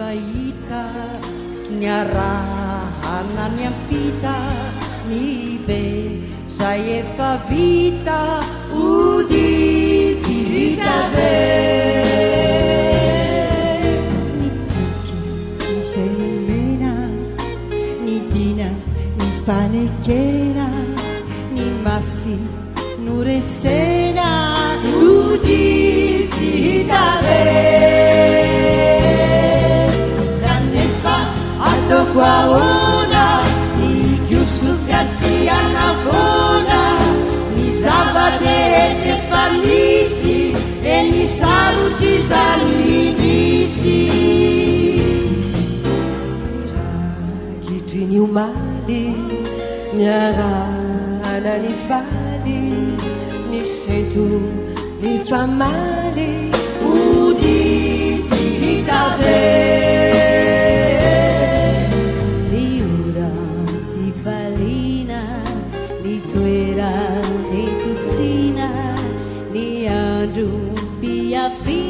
aita nyarahana nyapita ni be sayefa vita udisi vitabe ni tiki ni selimena ni dina ni fanegena ni mafi nurese saliirakitinyomali nyara nanifali ni sento difamali odiitave iora di falina dituera ni tosina ni andoia